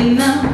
enough